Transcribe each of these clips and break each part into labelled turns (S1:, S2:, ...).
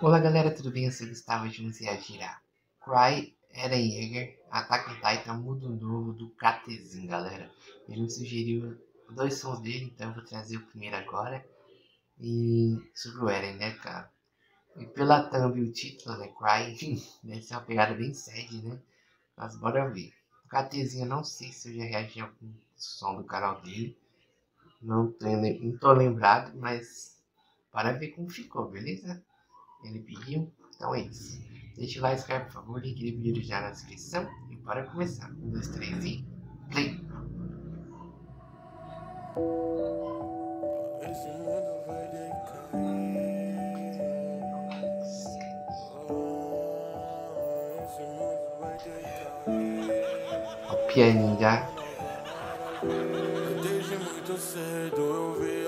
S1: Olá galera, tudo bem? Eu sou Gustavo e vamos reagir a Cry, Eren Yeager, Attack on Titan, Mundo Novo do KTZin, galera. Ele me sugeriu dois sons dele, então eu vou trazer o primeiro agora. E sobre o Eren, né, cara? E pela thumb o título, né, Cry, deve ser uma pegada bem sad, né? Mas bora ver. O KTZin eu não sei se eu já reagi a algum som do canal dele. Não tô, não tô lembrado, mas para ver como ficou, beleza? Ele pediu, então é isso. Deixa o like, por favor, link do vídeo já na descrição. E bora começar. Um, dois, três e play!
S2: Esse mundo vai decair.
S1: O pianinho já.
S2: Desde muito cedo eu vi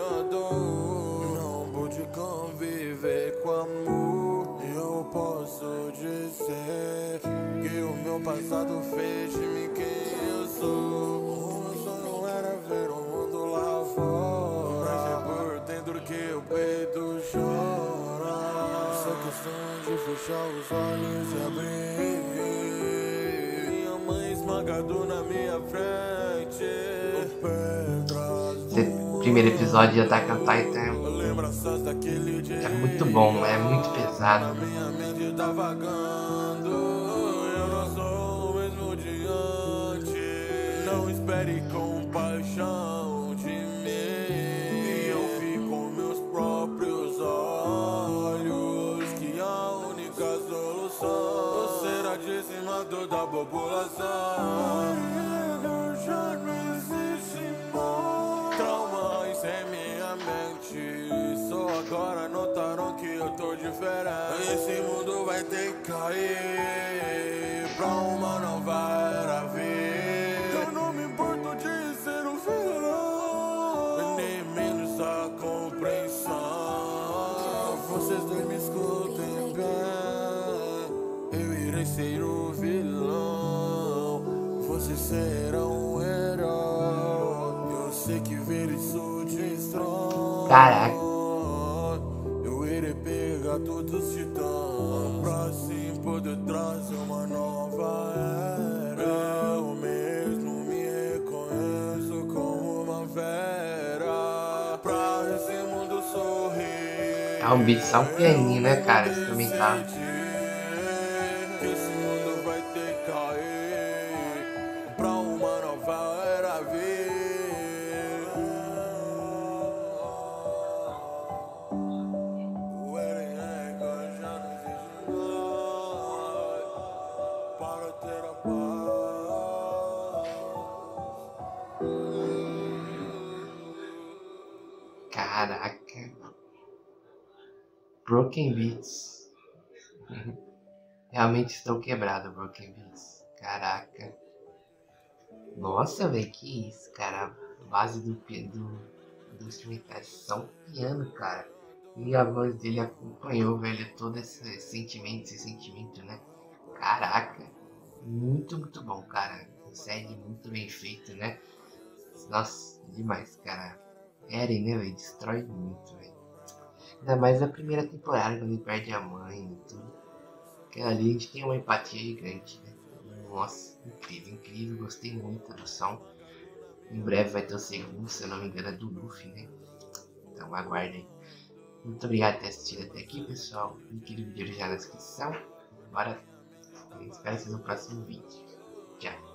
S2: amor. Eu posso dizer que o meu passado fez de mim quem eu sou. O meu sonho era ver o mundo lá fora. Mas é por dentro que o peito chora. Só questão de fechar os olhos e abrir. Minha mãe esmagado na minha frente. Pedras
S1: primeiro episódio de Attack on Titan é muito bom, é muito pesado.
S2: Minha mente tá vagando Eu não sou o mesmo de antes. Não espere compaixão de mim. Eu vi com meus próprios olhos Que a única solução Será dizimador da população agora notaram que eu tô diferente. Esse mundo vai ter que cair Pra uma nova era vir. Eu não me importo de ser o vilão Nem menos a compreensão. Vocês dois me escutem bem. Eu irei ser o vilão. Vocês serão o herói. Eu sei que ver isso destrói
S1: Caraca.
S2: Eu irei pegar todos os titãs Pra assim poder trazer uma nova era Eu mesmo me reconheço como uma fera Pra esse mundo sorrir
S1: É um beat só um pianinho, né, cara? Esse também tá. Caraca. Broken Beats. Realmente estou quebrado, Broken Beats. Caraca. Nossa, velho, que isso, cara. A base do, do, do instrumental só um piano, cara. E a voz dele acompanhou, velho, todo esse sentimento, esse sentimento, né? Caraca. Muito, muito bom, cara. Consegue muito bem feito, né? Nossa, demais, cara. Eren, né, velho? Destrói muito, velho. Ainda mais na primeira temporada, quando ele perde a mãe e tudo. Aquela ali a gente tem uma empatia gigante, né? Nossa, incrível, incrível. Gostei muito do som. Em breve vai ter o segundo, se eu não me engano, é do Luffy, né? Então aguardem. Muito obrigado por ter assistido até aqui, pessoal. Link do vídeo já na descrição. Bora. Espero vocês no próximo vídeo.